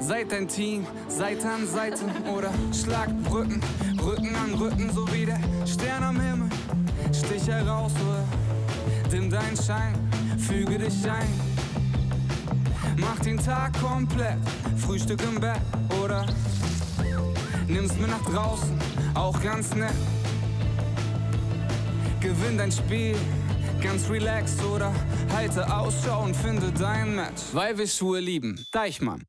Seid ein Team, Seite an Seite oder schlagt Brücken, Rücken an Rücken, so wie der Stern am Himmel. Stich heraus oder dimm dein Schein, füge dich ein. Mach den Tag komplett, Frühstück im Bett oder nimm's mir nach draußen, auch ganz nett. Gewinn dein Spiel, ganz relaxed oder halte Ausschau und finde dein Match. Weil wir Schuhe lieben, Deichmann.